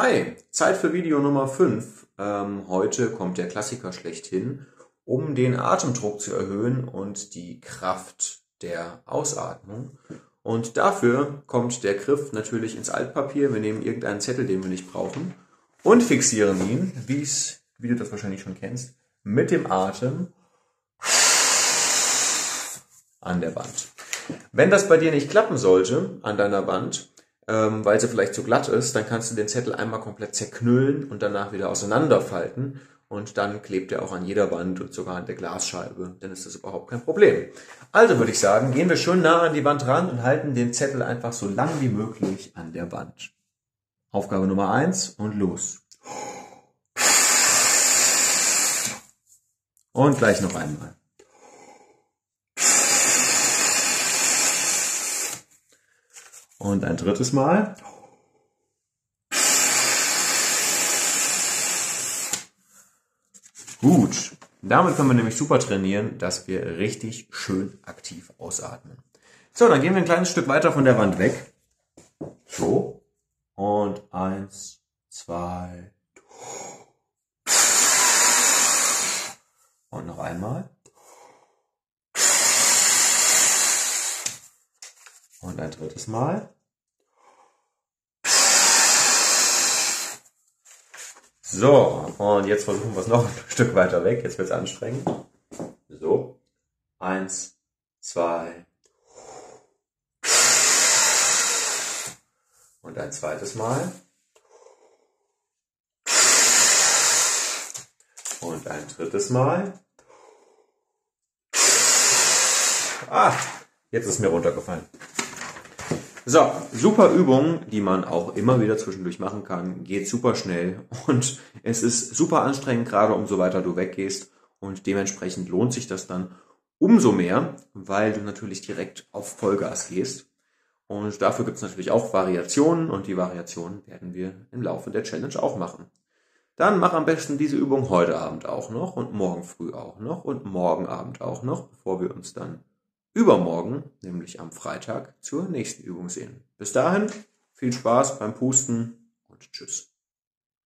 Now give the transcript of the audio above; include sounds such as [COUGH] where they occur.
Hi, Zeit für Video Nummer 5. Ähm, heute kommt der Klassiker schlechthin, um den Atemdruck zu erhöhen und die Kraft der Ausatmung. Und dafür kommt der Griff natürlich ins Altpapier. Wir nehmen irgendeinen Zettel, den wir nicht brauchen, und fixieren ihn, wie's, wie du das wahrscheinlich schon kennst, mit dem Atem an der Wand. Wenn das bei dir nicht klappen sollte an deiner Wand, ähm, weil sie vielleicht zu glatt ist, dann kannst du den Zettel einmal komplett zerknüllen und danach wieder auseinanderfalten. Und dann klebt er auch an jeder Wand und sogar an der Glasscheibe. Dann ist das überhaupt kein Problem. Also würde ich sagen, gehen wir schön nah an die Wand ran und halten den Zettel einfach so lang wie möglich an der Wand. Aufgabe Nummer eins und los. Und gleich noch einmal. Und ein drittes Mal. Gut. Damit können wir nämlich super trainieren, dass wir richtig schön aktiv ausatmen. So, dann gehen wir ein kleines Stück weiter von der Wand weg. So. Und eins, zwei. Und noch einmal. Und ein drittes Mal. So, und jetzt versuchen wir es noch ein [LAUGHS] Stück weiter weg. Jetzt wird es anstrengend. So. Eins, zwei. Und ein zweites Mal. Und ein drittes Mal. Ah, jetzt ist mir runtergefallen. So, super Übung, die man auch immer wieder zwischendurch machen kann. Geht super schnell und es ist super anstrengend, gerade umso weiter du weggehst. Und dementsprechend lohnt sich das dann umso mehr, weil du natürlich direkt auf Vollgas gehst. Und dafür gibt es natürlich auch Variationen und die Variationen werden wir im Laufe der Challenge auch machen. Dann mach am besten diese Übung heute Abend auch noch und morgen früh auch noch und morgen Abend auch noch, bevor wir uns dann übermorgen, nämlich am Freitag, zur nächsten Übung sehen. Bis dahin, viel Spaß beim Pusten und tschüss.